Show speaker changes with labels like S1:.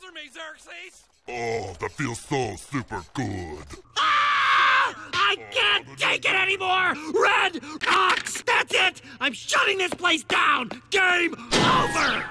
S1: scissor me, Xerxes!
S2: Oh, that feels so super good.
S3: Ah! I can't oh, take it anymore! Red Cox. That's it! I'm shutting this place down! Game over!